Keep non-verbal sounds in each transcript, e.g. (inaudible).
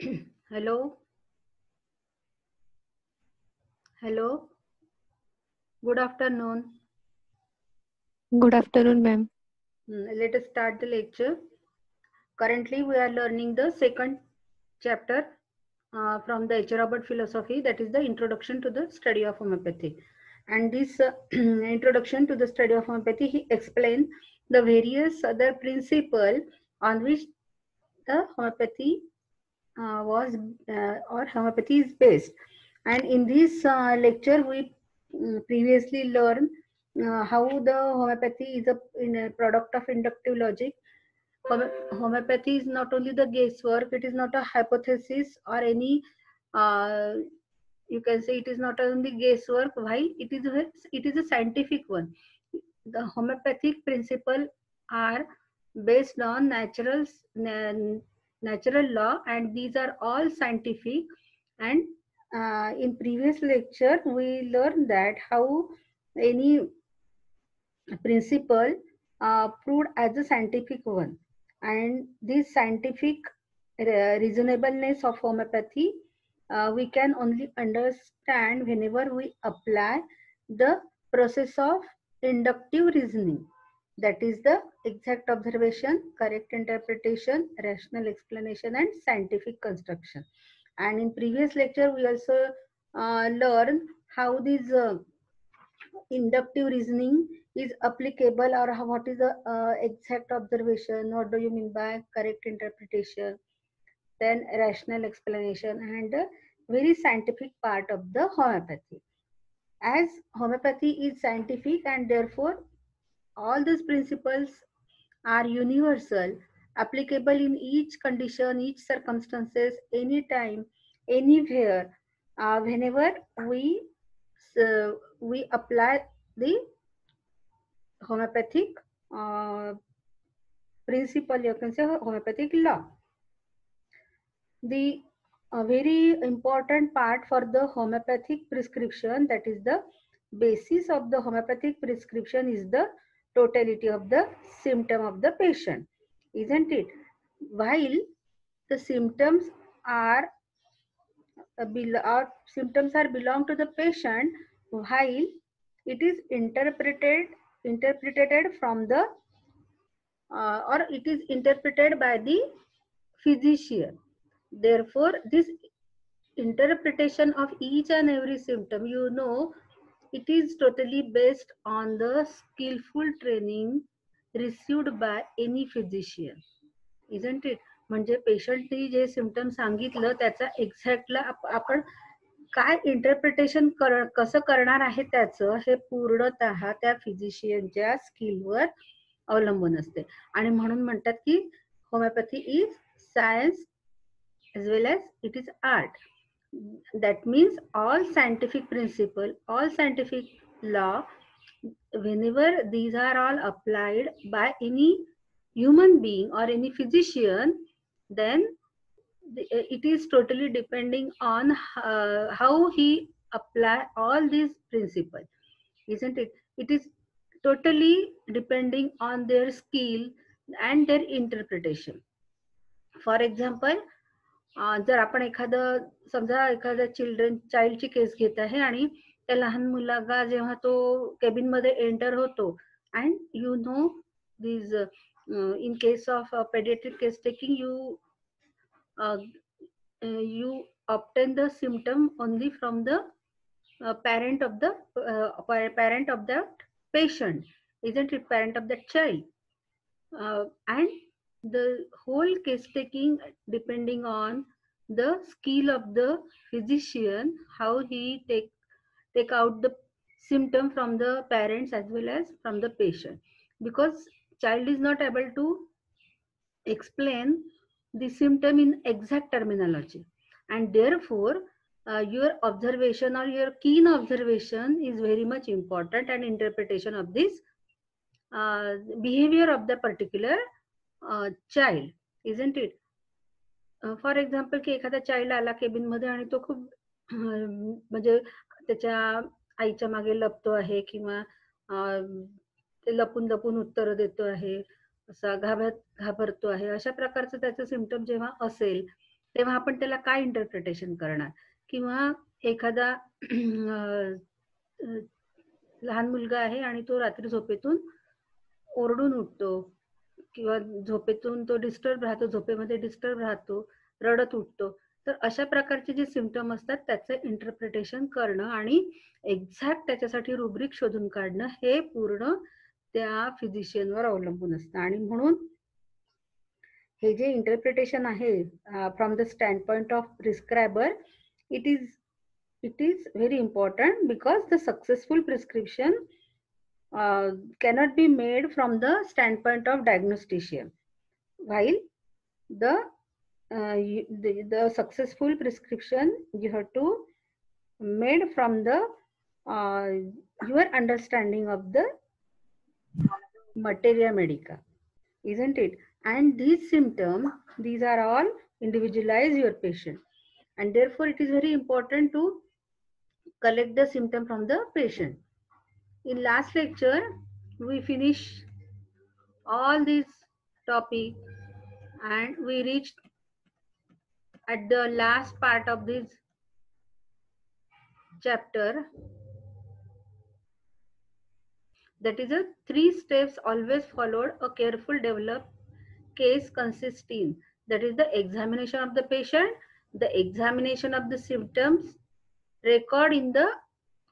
(clears throat) Hello. Hello. Good afternoon. Good afternoon, ma'am. Mm, Let us start the lecture. Currently, we are learning the second chapter uh, from the H. Robert philosophy, that is the introduction to the study of homeopathy. And this uh, (clears throat) introduction to the study of homeopathy, he explained the various other principle on which the homeopathy uh, was uh, or homeopathy is based. And in this uh, lecture, we mm, previously learned uh, how the homeopathy is a, a product of inductive logic. Home- homeopathy is not only the guesswork, it is not a hypothesis or any, uh, you can say it is not only guesswork, while it is a, it is a scientific one. The homeopathic principle are based on natural na- natural law and these are all scientific. And uh, in previous lecture we learned that how any principle uh, proved as a scientific one. And this scientific reasonableness of homeopathy uh, we can only understand whenever we apply the process of inductive reasoning that is the exact observation correct interpretation rational explanation and scientific construction. And in previous lecture we also uh, learned how this uh, inductive reasoning is applicable or how, what is the uh, exact observation what do you mean by correct interpretation then rational explanation and very scientific part of the homeopathy. As homeopathy is scientific and therefore all these principles are universal applicable in each condition each circumstances anytime anywhere uh, whenever we so we apply the homeopathic uh, principle, you can say homeopathic law. The uh, very important part for the homeopathic prescription, that is the basis of the homeopathic prescription is the totality of the symptom of the patient, isn't it? While the symptoms are uh, symptoms are belong to the patient while it is interpreted interpreted from the uh, or it is interpreted by the physician therefore this interpretation of each and every symptom you know it is totally based on the skillful training received by any physician isn't it? म्हणजे पेशंटनी जे symptom सांगितलं त्याचा एक्झॅक्टला आपण काय interpretation कर कसं करणार आहे त्याचं हे पूर्णतः त्या फिजिशियनच्या स्किलवर अवलंबून असते. आणि म्हणून म्हणतात की homeopathy is science as well as it is art That means all scientific principle, all scientific law, whenever these are all applied by any human being or any physician, then the- it is totally depending on uh, how he apply all these principles, isn't it? It is totally depending on their skill and their interpretation. For example, अं, जर आपण एखादं समझा एखाद children child ची case घता है लहान मुला जेव तो कैबिन मध्य एंटर हो तो and you know these in case of pediatric case taking you you obtain the symptom only from the parent of the parent of that patient is it parent of that child and the whole case taking depending on the skill of the physician how he take take out the symptom from the parents as well as from the patient. Because child is not able to explain the symptom in exact terminology. And therefore uh, your observation or your keen observation is very much important and interpretation of this uh, behavior of the particular uh, child isn't it for example की एखादा child आला केबिनमध्ये आणि तो खूप म्हणजे त्याच्या आईच्या मागे लपतो आहे किंवा ते लपून लपून उत्तर देतो आहे असा घाबरत घाबरतो आहे अशा प्रकारचं त्याचं सिमटम जेव्हा असेल तेव्हा आपण त्याला काय इंटरप्रिटेशन करणार? किंवा एखादा लहान मुलगा आहे आणि तो रात्री झोपेतून ओरडून उठतो किंवा झोपेतून तो डिस्टर्ब राहतो झोपेमध्ये डिस्टर्ब राहतो रडत उठतो तर अशा प्रकारचे जे सिमटम असतात त्याचं इंटरप्रिटेशन करणं आणि एक्झॅक्ट त्याच्यासाठी रुब्रिक शोधून काढणं हे पूर्ण त्या फिजिशियनवर अवलंबून असतं. आणि म्हणून हे जे इंटरप्रिटेशन आहे from the standpoint of prescriber it is it is very important because the successful prescription uh, cannot be made from the standpoint of diagnostician. While the, uh, you, the the successful prescription you have to made from the uh, your understanding of the materia medica isn't it? And these symptoms these are all individualize your patient. And therefore it is very important to collect the symptom from the patient. In last lecture, we finish all these topic and we reached at the last part of this chapter. That is a three steps always followed a careful developed case consisting that is the examination of the patient, the examination of the symptoms, record in the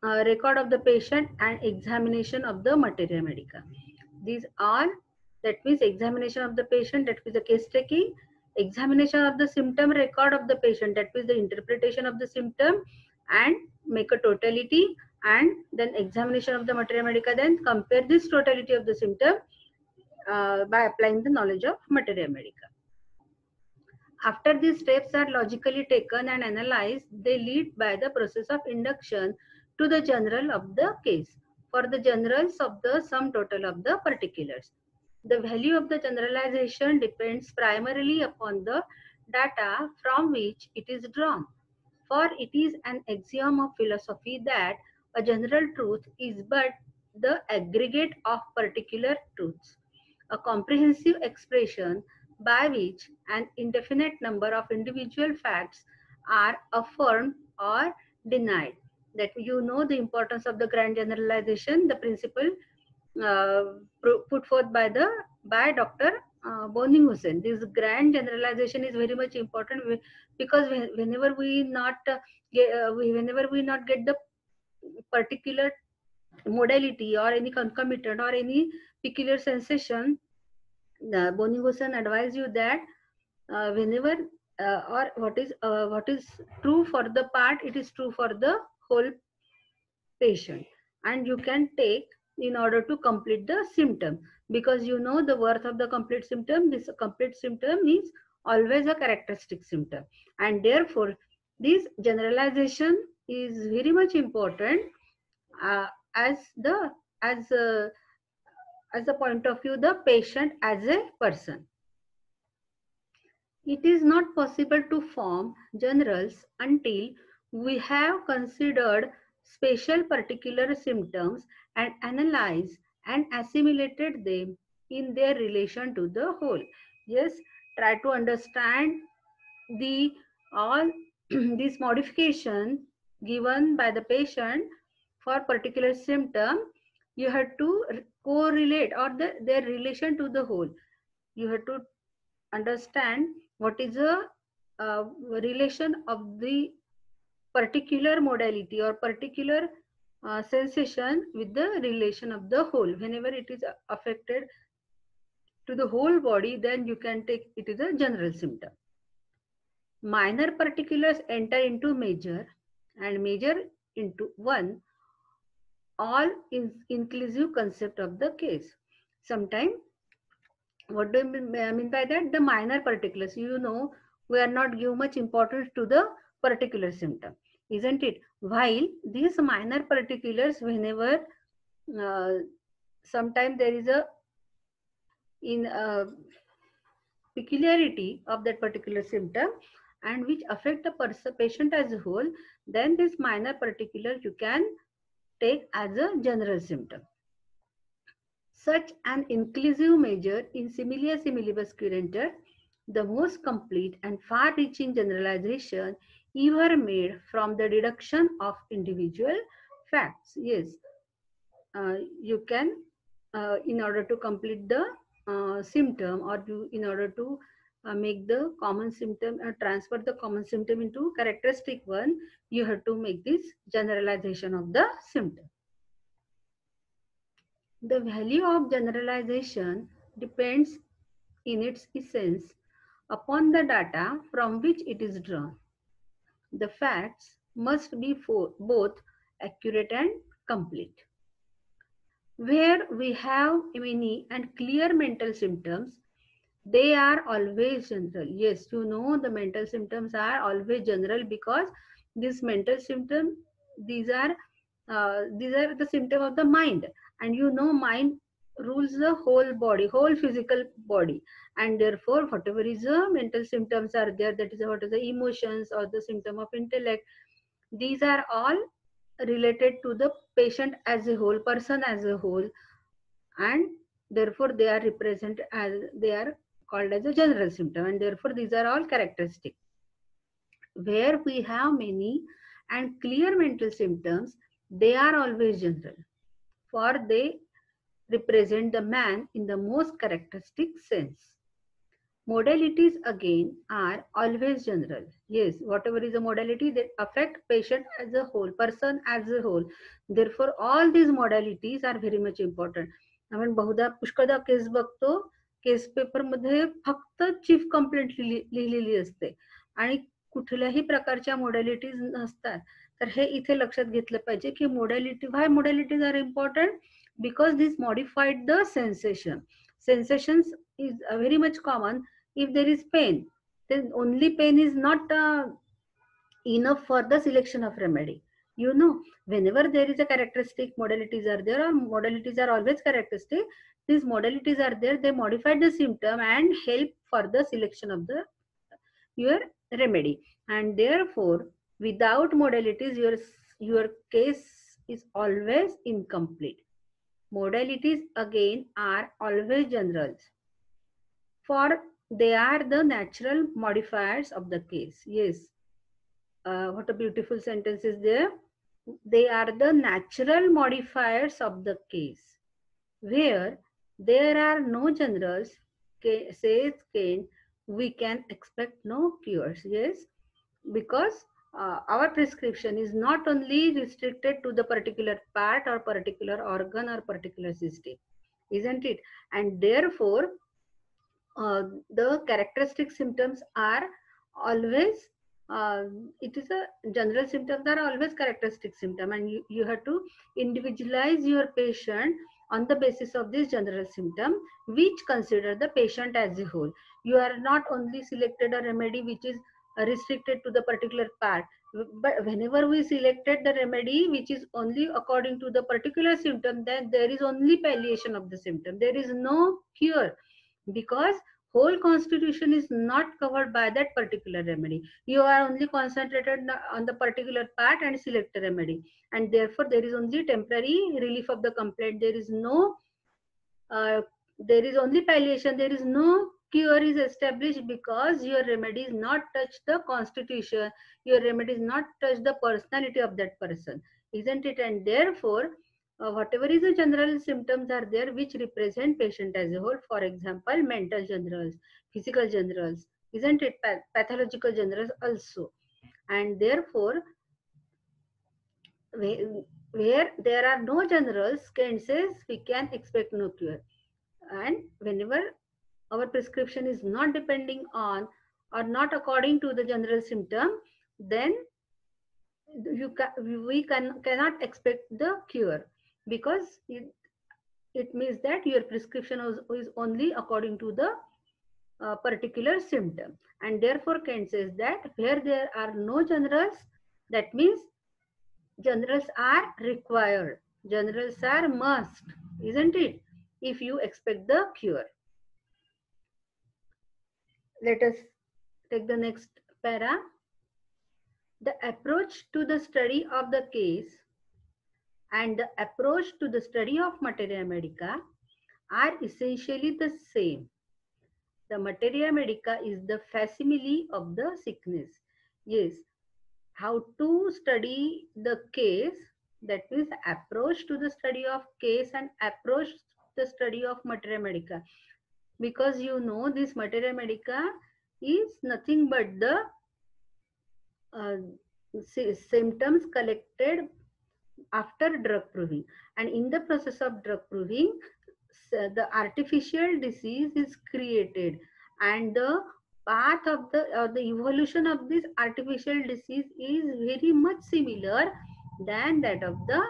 uh, record of the patient and examination of the materia medica. These are that means examination of the patient that means the case taking, examination of the symptom record of the patient that means the interpretation of the symptom and make a totality and then examination of the materia medica then compare this totality of the symptom uh, by applying the knowledge of materia medica. After these steps are logically taken and analyzed, they lead by the process of induction to the general of the case. For the generals of the sum total of the particulars. The value of the generalization depends primarily upon the data from which it is drawn. For it is an axiom of philosophy that a general truth is but the aggregate of particular truths. A comprehensive expression by which an indefinite number of individual facts are affirmed or denied. That you know the importance of the grand generalization, the principle uh, put forth by the by Dr. Uh. This grand generalization is very much important because whenever we not uh, get, uh, whenever we not get the particular modality or any concomitant or any peculiar sensation, the Boning advise you that uh, whenever uh, or what is uh, what is true for the part, it is true for the whole patient, and you can take in order to complete the symptom because you know the worth of the complete symptom. This complete symptom is always a characteristic symptom, and therefore this generalization is very much important uh, as the as uh, as a point of view the patient as a person. It is not possible to form generals until we have considered special particular symptoms and analyzed and assimilated them in their relation to the whole. Yes, try to understand the all (clears throat) this modification given by the patient for particular symptom you have to correlate or the, their relation to the whole. You have to understand what is the uh, relation of the particular modality or particular uh, sensation with the relation of the whole. Whenever it is affected to the whole body, then you can take it is a general symptom. Minor particulars enter into major and major into one all in inclusive concept of the case. Sometimes, what do I mean by that? The minor particulars, you know, we are not give much importance to the particular symptom, isn't it? While these minor particulars, whenever uh, sometimes there is a in a peculiarity of that particular symptom and which affect the patient as a whole, then this minor particular you can take as a general symptom. Such an inclusive measure in similia similibus curentur the most complete and far-reaching generalization ever made from the deduction of individual facts. Yes, uh, you can, uh, in order to complete the uh, symptom or you, in order to uh, make the common symptom, uh, transfer the common symptom into characteristic one, you have to make this generalization of the symptom. The value of generalization depends in its essence upon the data from which it is drawn. The facts must be for both accurate and complete. Where we have many and clear mental symptoms, they are always general. Yes, you know the mental symptoms are always general because this mental symptom, these are uh, these are the symptom of the mind and you know mind rules the whole body whole physical body. And therefore whatever is the mental symptoms are there that is what is the emotions or the symptom of intellect these are all related to the patient as a whole person as a whole. And therefore they are represented as they are called as a general symptom. And therefore these are all characteristic. Where we have many and clear mental symptoms they are always general. For they represent the man in the most characteristic sense. Modalities again are always general. Yes, whatever is a modality that affect patient as a whole, person as a whole. Therefore, all these modalities are very much important. आपण बहुधा पुष्कळदा case बघतो case पेपरमध्ये फक्त chief complaint लिहिलेली असते आणि कुठल्याही प्रकारच्या मोडॅलिटीज नसतात तर हे इथे लक्षात घेतलं पाहिजे की modality why modalities are important because this modified the sensation. Sensations is uh, very much common. If there is pain then only pain is not uh, enough for the selection of remedy. You know whenever there is a characteristic modalities are there or modalities are always characteristic these modalities are there they modify the symptom and help for the selection of the your remedy. And therefore without modalities your your case is always incomplete modalities again are always generals for they are the natural modifiers of the case. Yes. Uh, what a beautiful sentence is there. They are the natural modifiers of the case. Where there are no generals says Kent, we can expect no cures. Yes. Because uh, our prescription is not only restricted to the particular part or particular organ or particular system isn't it? And therefore uh, the characteristic symptoms are always uh, it is a general symptoms are always characteristic symptom and you, you have to individualize your patient on the basis of this general symptom which consider the patient as a whole. You are not only selected a remedy which is restricted to the particular part. But whenever we selected the remedy which is only according to the particular symptom then there is only palliation of the symptom. There is no cure because whole constitution is not covered by that particular remedy. You are only concentrated on the particular part and select a remedy. And therefore there is only temporary relief of the complaint. There is no uh, there is only palliation. There is no cure is established because your remedies not touch the constitution. Your remedies not touch the personality of that person isn't it? And therefore uh, whatever is the general symptoms are there which represent patient as a whole. For example mental generals physical generals isn't it? Pathological generals also. And therefore where there are no generals Kent says we can expect no cure. And whenever our prescription is not depending on or not according to the general symptom then you ca we can cannot expect the cure because it, it means that your prescription is, is only according to the uh, particular symptom. And therefore Kent says that where there are no generals that means generals are required. Generals are must isn't it? If you expect the cure let us take the next para. The approach to the study of the case and the approach to the study of materia medica are essentially the same. the materia medica is the facsimile of the sickness yes how to study the case that means approach to the study of case and approach to the study of materia medica because you know this materia medica is nothing but the uh, symptoms collected after drug proving. And in the process of drug proving the artificial disease is created. And the path of the uh, the evolution of this artificial disease is very much similar than that of the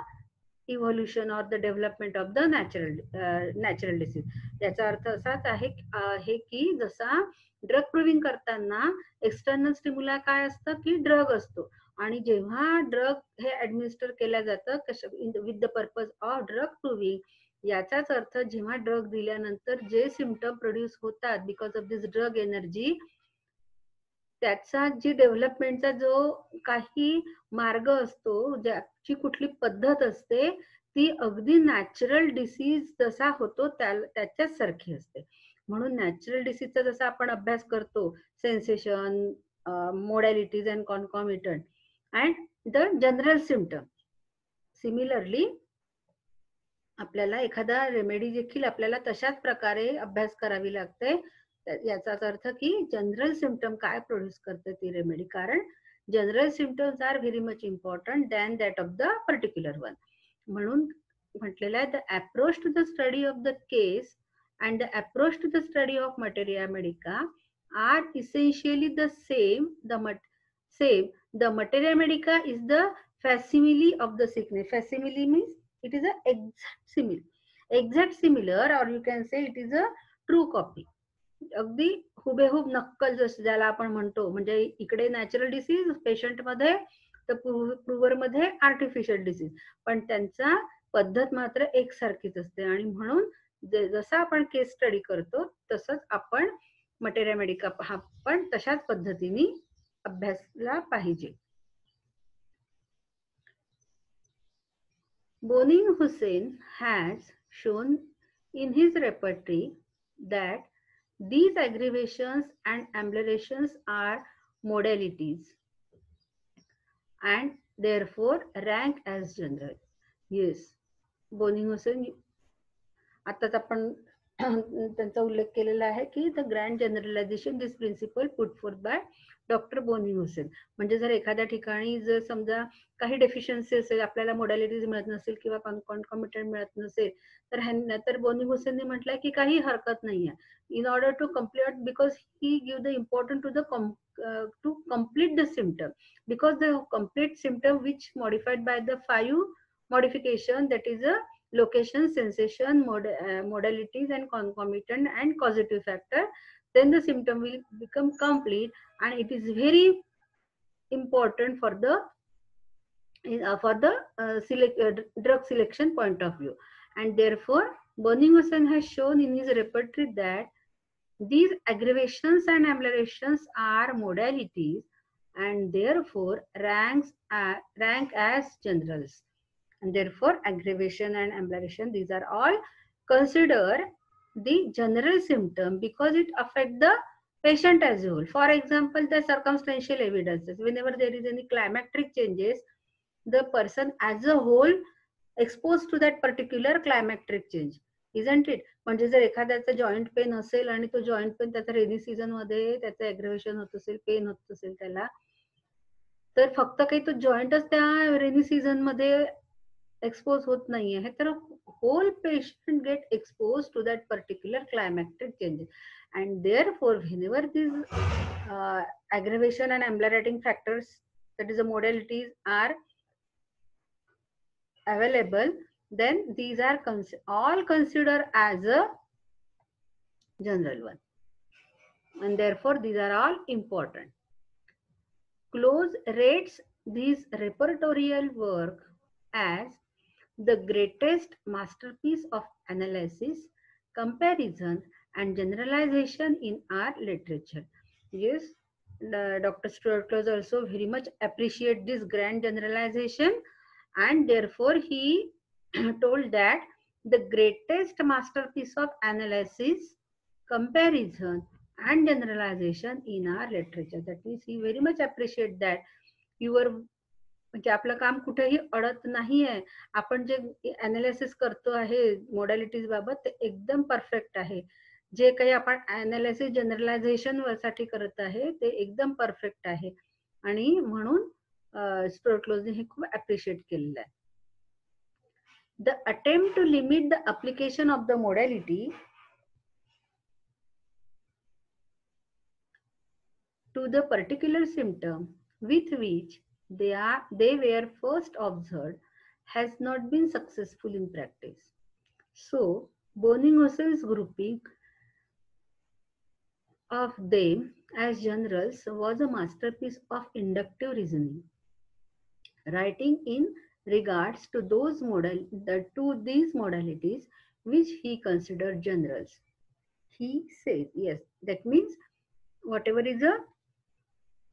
evolution or the development of the natural natural disease याचा अर्थ असाच आहे हे की जसा drug proving करताना external stimuli काय असतं की ड्रग असतो. आणि जेव्हा ड्रग हे ऍडमिनिस्टर केलं जातं with the purpose of drug proving याचाच अर्थ जेव्हा ड्रग दिल्यानंतर जे सिमटम प्रोड्यूस होतात because of this drug energy त्याचा जी डेव्हलपमेंटचा जो काही मार्ग असतो ज्याची कुठली पद्धत असते ती अगदी नॅचरल डिसीज जसा होतो त्याच्याच सारखी असते. म्हणून नॅचरल डिसीजचा जसा आपण अभ्यास करतो sensation modalities and concomitant and the general symptom similarly आपल्याला एखादा रेमेडी देखील आपल्याला तशाच प्रकारे अभ्यास करावी लागते. याचाच अर्थ की जनरल सिमटम काय प्रोड्यूस करते ती रेमेडी कारण general symptoms are very much important than that of the particular one म्हणून म्हटलेलं आहे the approach to the study of the case and the approach to the study of materia medica are essentially the same the mat same the materia medica is the facsimile of the sickness facsimile means it is a exact simil exact similar or you can say it is a true copy अगदी हुबेहूब नक्कल जसं ज्याला आपण म्हणतो म्हणजे इकडे natural disease पेशंटमध्ये तर प्रूव्हरमध्ये आर्टिफिशियल डिसीज पण त्यांचा पद्धत मात्र एकसारखीच असते आणि म्हणून जसं आपण केस स्टडी करतो तसंच आपण मटेरिया मेडिका हा पण तशाच पद्धतीने अभ्यासला पाहिजे. Boning Hussein has shown in his repertory that These aggravations and ameliorations are modalities and therefore rank as general. Yes. Boenninghausen, आताच आपण त्यांचा उल्लेख केलेला आहे की the grand generalization this principle put forth by doctor Boenninghausen म्हणजे जर एखाद्या ठिकाणी जर समजा काही डेफिशियन्सी असेल आपल्याला मोडॅलिटीज मिळत नसेल किंवा कॉन्कॉमिटंट मिळत नसेल तर तर बोनी हुसेनने म्हटलंय की काही हरकत नाही आहे in order to complete because he give the important to the to complete the symptom because the complete symptom which modified by the five modification that is a location, sensation, mod uh, modalities and concomitant and causative factor, then the symptom will become complete and it is very important for the uh, for the uh, select, drug selection point of view. And therefore, Bonninghausen has shown in his repertory that these aggravations and ameliorations are modalities and therefore ranks rank as generals and therefore aggravation and amelioration these are all consider the general symptom because it affect the patient as a whole for example the circumstantial evidences whenever there is any climacteric changes the person as a whole exposed to that particular climacteric change isn't it म्हणजे जर एखाद्याचा joint pain असेल आणि तो joint pain त्याचा रेनी सीझनमध्ये त्याचं अग्रेवेशन होत असेल पेन होत असेल त्याला तर फक्त काही तो जॉईंटच त्या रेनी सीझनमध्ये एक्सपोज होत नाही आहे तर whole patient get expose to that particular क्लायमॅक्टिक changes and there four whenever this aggravation and ameliorating factors that is the modalities are available then these are cons all considered as a general one and therefore these are all important close rates this repertorial work as the greatest masterpiece of analysis, comparison, and generalization in our literature. Yes, Dr. Stuart Close also very much appreciate this grand generalization and therefore he (clears throat) told that the greatest masterpiece of analysis, comparison, and generalization in our literature. That means he very much appreciate that your म्हणजे आपलं काम कुठेही अडत नाही आहे आपण जे analysis करतो आहे modalities बाबत ते एकदम परफेक्ट आहे. जे काही आपण अनालिसिस जनरलायझेशनसाठी करत आहे ते एकदम परफेक्ट आहे. आणि म्हणून स्प्रोटलोजने हे खूप अप्रिशिएट केलेलं आहे. The attempt to limit the application of the modality to the particular symptom with which they are they were first observed has not been successful in practice. So Boenninghausen's grouping of them as generals was a masterpiece of inductive reasoning. Writing in regards to those model the to these modalities which he considered generals. He says, yes, that means whatever is a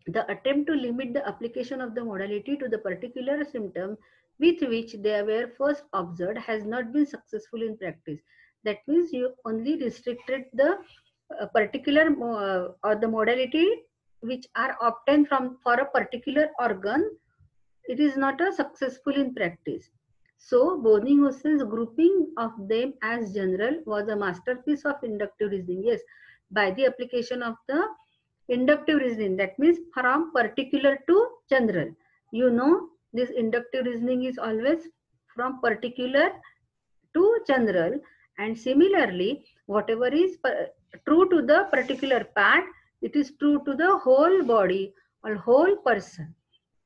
the attempt to limit the application of the modality to the particular symptom with which they were first observed has not been successful in practice. That means you only restricted the uh, particular uh, or the modality which are obtained from for a particular organ. It is not a successful in practice. So Boenninghausen's grouping of them as general was a masterpiece of inductive reasoning. Yes, by the application of the inductive reasoning that means from particular to general. You know this inductive reasoning is always from particular to general and similarly whatever is true to the particular part it is true to the whole body or whole person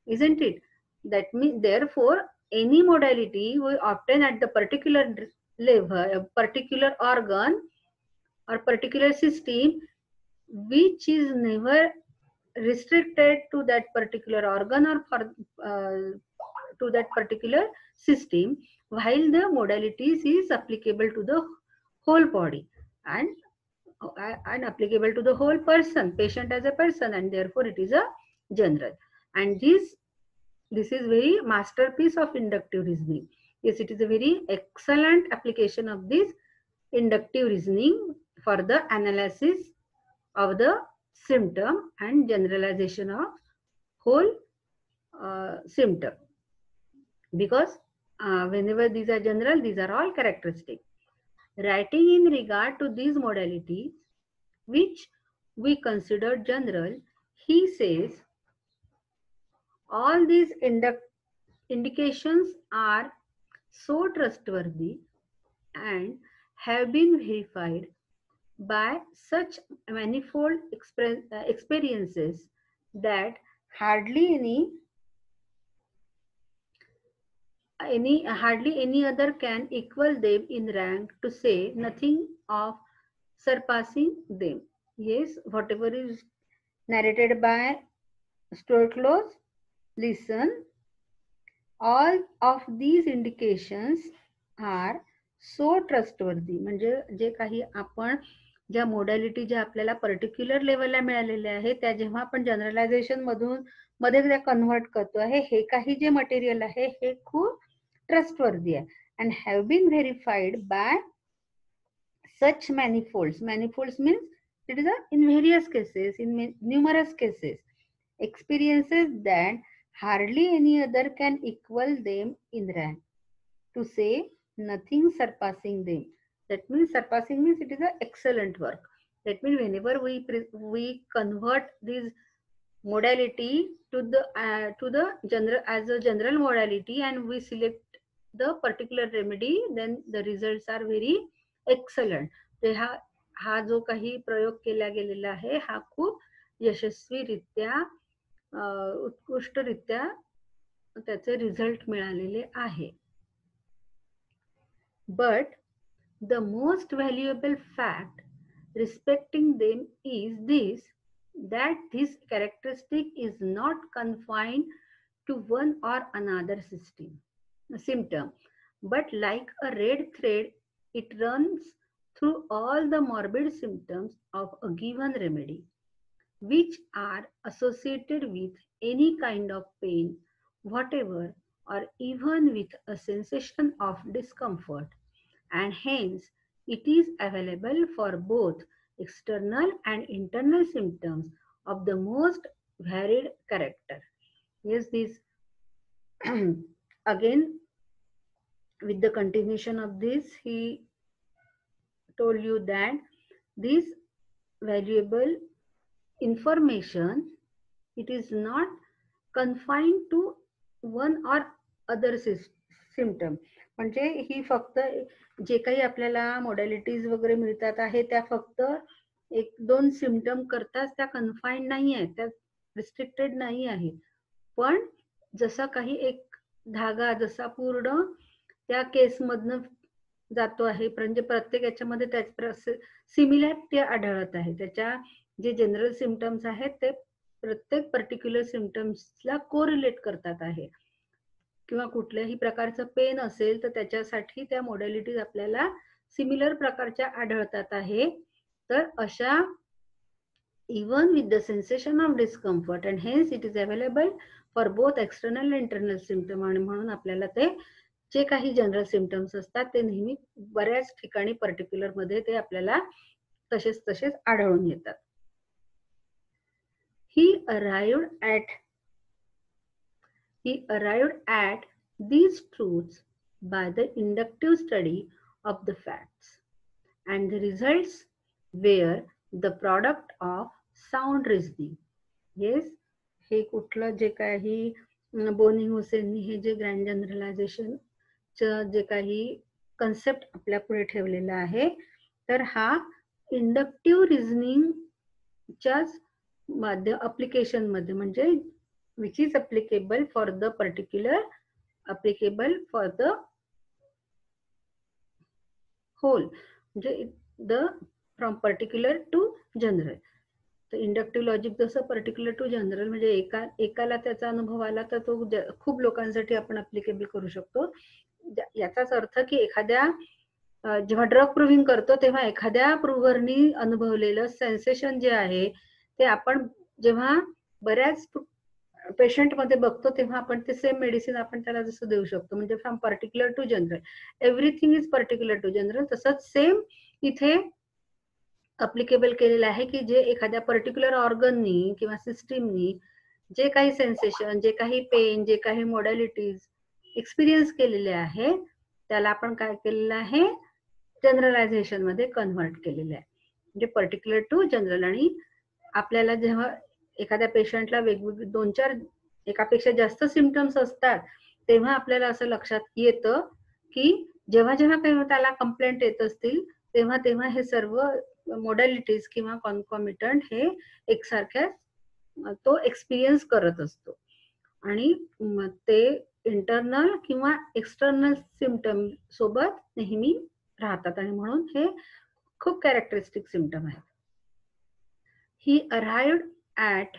isn't it? That means therefore any modality we obtain at the particular level a particular organ or particular system which is never restricted to that particular organ or for, uh, to that particular system while the modalities is applicable to the whole body and uh, and applicable to the whole person patient as a person and therefore it is a general. And this this is very masterpiece of inductive reasoning. Yes it is a very excellent application of this inductive reasoning for the analysis of the symptom and generalization of whole uh, symptom. Because uh, whenever these are general these are all characteristic. Writing in regard to these modalities which we consider general he says all these indications are so trustworthy and have been verified by such manifold uh, experiences that hardly any any hardly any other can equal them in rank to say nothing of surpassing them yes whatever is narrated by Storclose listen all of these indications are so trustworthy म्हणजे जे काही आपण ज्या modality ज्या आपल्याला particular लेवलला मिळालेल्या आहेत त्या जेव्हा आपण जनरलायझेशन मधून मध्ये त्या कन्व्हर्ट करतो आहे हे काही जे मटेरियल आहे हे खूप ट्रस्टवर्दी आहे and have been verified by such manifold manifold means it is a in various cases in numerous cases experiences that hardly any other can equal them in rank. To say nothing surpassing them. That means surpassing means it is an excellent work. That means whenever we we convert these modality to the uh, to the general as a general modality and we select the particular remedy, then the results are very excellent. ते हा हा जो काही प्रयोग केला गेलेला आहे हा खूप यशस्वीरित्या उत्कृष्टरित्या त्याचे रिझल्ट मिळालेले आहे but the most valuable fact respecting them is this that this characteristic is not confined to one or another system symptom. But like a red thread it runs through all the morbid symptoms of a given remedy which are associated with any kind of pain whatever or even with a sensation of discomfort and hence it is available for both external and internal symptoms of the most varied character. Yes, this (clears throat) again with the continuation of this, he told you that this valuable information it is not confined to one or other symptom म्हणजे ही फक्त जे काही आपल्याला मॉडॅलिटीज वगैरे मिळतात आहे त्या फक्त एक दोन सिमटम करताच त्या कन्फाईंड नाही आहेत त्या रिस्ट्रिक्टेड नाही आहे पण जसा काही एक धागा जसा पूर्ण त्या केस मधनं जातो आहे म्हणजे प्रत्येक याच्यामध्ये त्याच सिमिलॅरिटी आढळत आहे. त्याच्या जे जनरल सिमटम्स आहेत ते प्रत्येक पर्टिक्युलर सिमटम्सला कोरिलेट करतात आहे. किंवा कुठल्याही प्रकारचं पेन असेल तर त्याच्यासाठी त्या मॉडेलिटीज आपल्याला सिमिलर प्रकारच्या आढळतात आहे. तर अशा even with the sensation of discomfort and hence it is available for both external internal symptom आणि म्हणून आपल्याला ते जे काही जनरल सिमटम्स असतात ते नेहमी बऱ्याच ठिकाणी पर्टिक्युलरमध्ये ते आपल्याला तसेच तसेच आढळून येतात. He arrived at He arrived at these truths by the inductive study of the facts, and the results were the product of sound reasoning. Yes, हे कुठलं जे काही बोनी हुसेननी हे जे ग्रँड जनरलायझेशन जे काही कन्सेप्ट आपल्या पुढे ठेवलेला आहे तर हा इंडक्टिव्ह रिझनिंगच्याच माध्यम अप्लिकेशनमध्ये म्हणजे which is applicable for the particular applicable for the whole म्हणजे the from particular to general. तर इंडक्टिव्ह लॉजिक जसं पर्टिक्युलर टू जनरल म्हणजे एका एकाला त्याचा अनुभव आला तर तो खूप लोकांसाठी आपण अप्लिकेबल करू शकतो. याचाच अर्थ की एखाद्या जेव्हा ड्रग प्रूव्हिंग करतो तेव्हा एखाद्या प्रूव्हरनी अनुभवलेलं सेन्सेशन जे आहे ते आपण जेव्हा बऱ्याच पेशंटमध्ये बघतो तेव्हा आपण ते सेम मेडिसिन आपण त्याला जसं देऊ शकतो. म्हणजे from particular to general everything is particular to general तसंच सेम इथे अप्लिकेबल केलेलं आहे की जे एखाद्या पर्टिक्युलर ऑर्गननी किंवा सिस्टीमनी जे काही सेन्सेशन जे काही पेन जे काही मॉडॅलिटीज एक्सपिरियन्स केलेले आहे त्याला आपण काय केलेलं आहे? जनरलायझेशनमध्ये कन्व्हर्ट केलेलं आहे. म्हणजे पर्टिक्युलर टू जनरल आणि आपल्याला जेव्हा एखाद्या पेशंटला वेगवेगळे दोन चार एकापेक्षा जास्त सिमटम्स असतात तेव्हा आपल्याला असं लक्षात येतं की जेव्हा जेव्हा काही त्याला कंप्लेंट येत असतील तेव्हा तेव्हा हे सर्व मोडॅलिटीज किंवा कॉन्कॉमिटंट हे एकसारख्या तो एक्सपिरियन्स करत असतो. आणि ते इंटरनल किंवा एक्सटर्नल सिमटम सोबत नेहमी राहतात आणि म्हणून हे खूप कॅरेक्टरिस्टिक सिमटम आहेत. He arrived at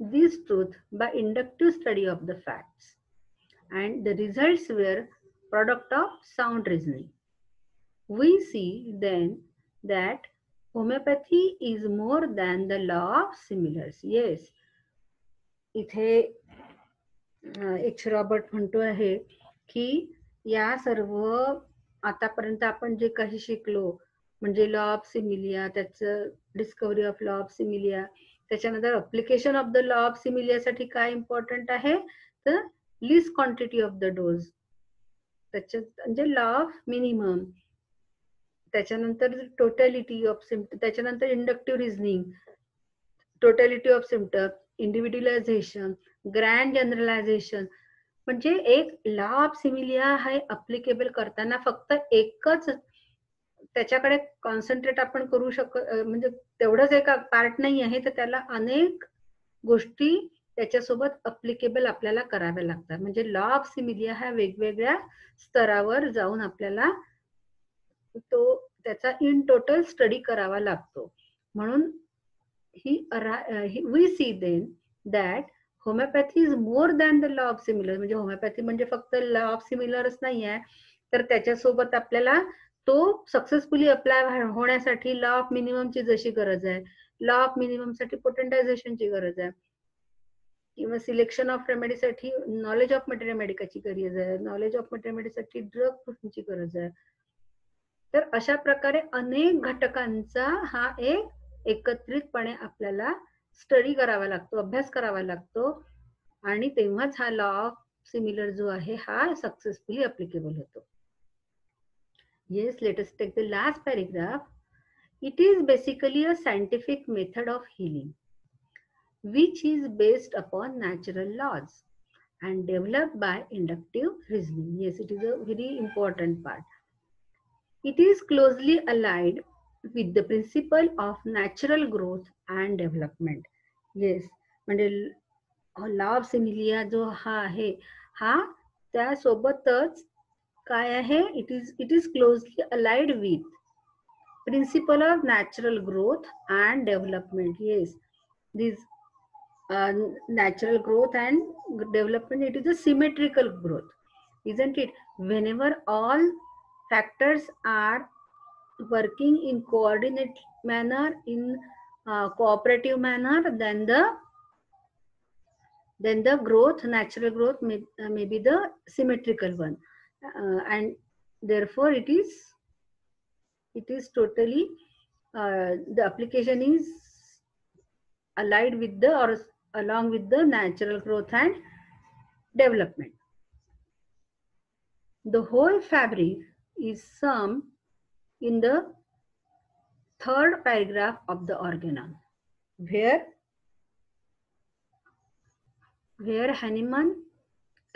this truth by inductive study of the facts and the results were product of sound reasoning. We see then that homeopathy is more than the law of similars. Yes, इथे H Robert म्हणतो आहे की या सर्व आतापर्यंत आपण जे काही शिकलो म्हणजे लॉ ऑफ सिमिलिया त्याचं discovery of law of similia त्याच्यानंतर application of the law of सिमिलियासाठी काय इम्पॉर्टंट आहे? तर least quantity of the dose त्याच्यात म्हणजे लॉ ऑफ मिनिमम त्याच्यानंतर टोटॅलिटी ऑफ सिम्ट त्याच्यानंतर inductive reasoning totality of symptom individualization grand generalization म्हणजे एक लॉ ऑफ सिमिलिया हे अप्लिकेबल करताना फक्त एकच त्याच्याकडे कॉन्सन्ट्रेट आपण करू शकत म्हणजे तेवढंच एक पार्ट नाही आहे तर त्याला अनेक गोष्टी त्याच्यासोबत अप्लिकेबल आपल्याला कराव्या लागतात. म्हणजे लॉ ऑफ सिमिलिया ह्या वेगवेगळ्या स्तरावर जाऊन आपल्याला तो त्याचा इन टोटल स्टडी करावा लागतो. म्हणून ही we see then that homeopathy is more than the law of similar म्हणजे होमिओपॅथी म्हणजे फक्त लॉ ऑफ सिमिलरच नाही आहे तर त्याच्यासोबत आपल्याला तो सक्सेसफुली अप्लाय होण्यासाठी लॉ ऑफ मिनिममची जशी गरज आहे लॉ ऑफ मिनिममसाठी पोटेंटायझेशनची गरज आहे. किंवा सिलेक्शन ऑफ रेमेडीसाठी नॉलेज ऑफ मटेरियल मेडिकाची गरज आहे नॉलेज ऑफ मटेरियलसाठी ड्रग ची गरज आहे. तर अशा प्रकारे अनेक घटकांचा हा एक एकत्रितपणे आपल्याला स्टडी करावा लागतो अभ्यास करावा लागतो. आणि तेव्हाच हा लॉ ऑफ सिमिलर जो आहे हा सक्सेसफुली अप्लिकेबल होतो. Yes latest take the last paragraph it is basically a scientific method of healing which is based upon natural laws and developed by inductive reasoning. Yes, it is a very important part. It is closely allied with the principle of natural growth and development. Yes, म्हणजे law of similia जो हा आहे हा त्यासोबतच kaya hai it is it is closely allied with principle of natural growth and development. Yes this uh, natural growth and development it is a symmetrical growth isn't it? Whenever all factors are working in coordinate manner in uh, cooperative manner then the then the growth natural growth may, uh, may be the symmetrical one uh, and therefore it is it is totally uh, the application is allied with the or along with the natural growth and development. The whole fabric is summed in the third paragraph of the organon, where, where Hahnemann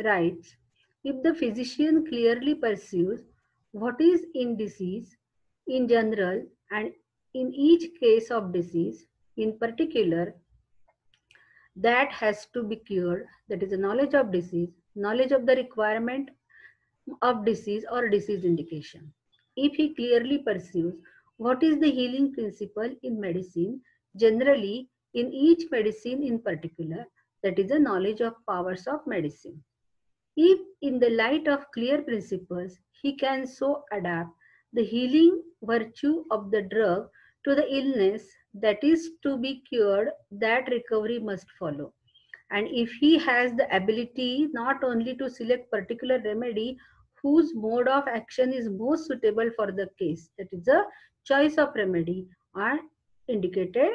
writes, if the physician clearly perceives what is in disease in general and in each case of disease in particular, that has to be cured. That is a knowledge of disease knowledge of the requirement of disease or disease indication. If he clearly perceives what is the healing principle in medicine generally in each medicine in particular that is a knowledge of powers of medicine if in the light of clear principles he can so adapt the healing virtue of the drug to the illness that is to be cured, that recovery must follow. And if he has the ability not only to select particular remedy whose mode of action is most suitable for the case, that is a choice of remedy or indicated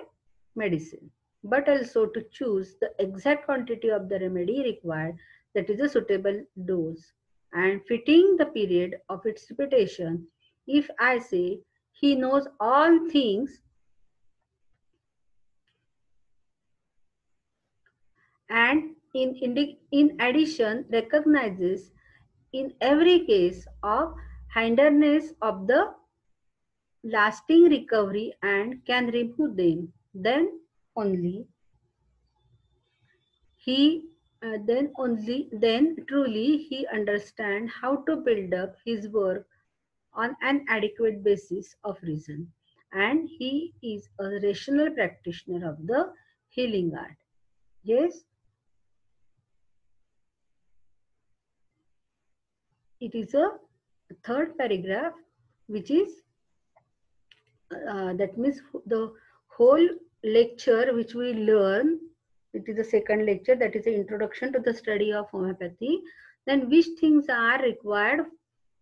medicine, but also to choose the exact quantity of the remedy required, that is a suitable dose, and fitting the period of its repetition. If I say he knows all things and in, in, in addition recognizes in every case of hinderness of the lasting recovery and can remove them then only he uh, then only then truly he understand how to build up his work on an adequate basis of reason. And he is a rational practitioner of the healing art. Yes? It is a third paragraph which is uh, that means the whole lecture which we learn it is the second lecture that is the introduction to the study of homeopathy. Then which things are required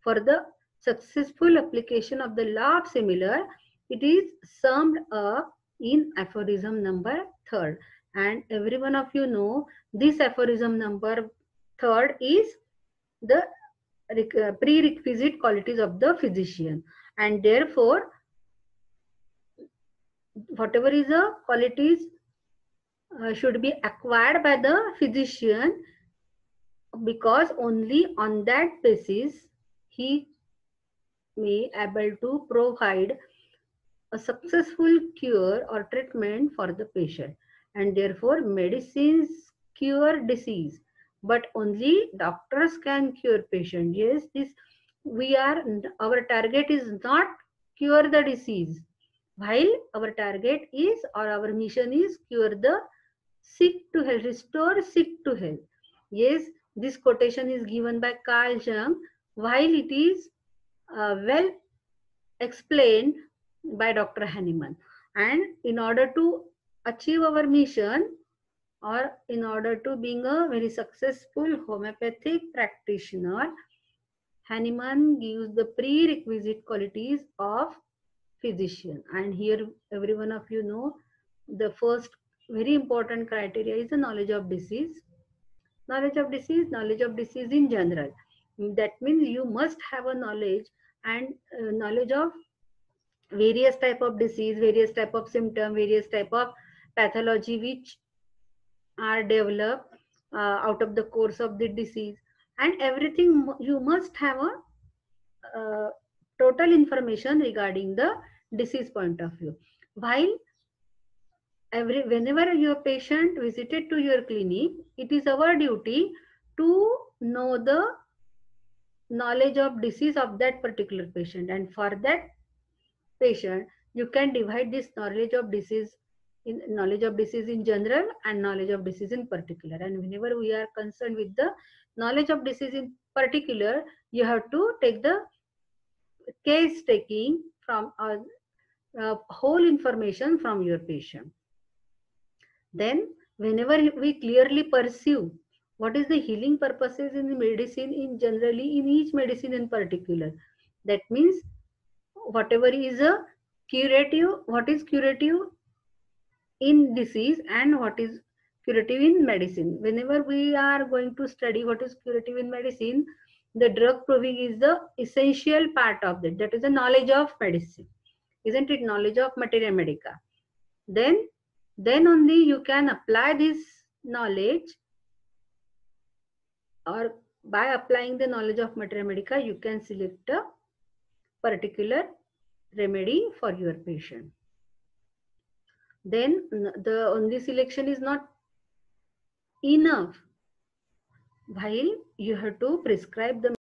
for the successful application of the law of similar? It is summed up in aphorism number third. And every one of you know this aphorism number third is the uh, prerequisite qualities of the physician. And therefore whatever is the qualities uh, should be acquired by the physician because only on that basis he may able to provide a successful cure or treatment for the patient. And therefore medicines cure disease but only doctors can cure patient. Yes this we are our target is not cure the disease. While our target is or our mission is cure the sick to health restore sick to health yes this quotation is given by carl jung. While it is uh, well explained by dr hahnemann and in order to achieve our mission or in order to being a very successful homeopathic practitioner Hahnemann gives the prerequisite qualities of physician. And here every one of you know the first very important criteria is the knowledge of disease. Knowledge of disease, knowledge of disease in general. That means you must have a knowledge and uh, knowledge of various type of disease, various type of symptom, various type of pathology which are developed uh, out of the course of the disease and everything you must have a uh, total information regarding the disease point of view while every whenever your patient visited to your clinic it is our duty to know the knowledge of disease of that particular patient. And for that patient you can divide this knowledge of disease in knowledge of disease in general and knowledge of disease in particular. And whenever we are concerned with the knowledge of disease in particular you have to take the case taking from a, a whole information from your patient then whenever we clearly pursue what is the healing purposes in medicine in generally in each medicine in particular that means whatever is a curative what is curative in disease and what is curative in medicine. Whenever we are going to study what is curative in medicine, the drug proving is the essential part of that. That is the knowledge of medicine. Isn't it knowledge of materia medica? Then, then only you can apply this knowledge or by applying the knowledge of materia medica, you can select a particular remedy for your patient. Then the only selection is not enough. While you have to prescribe the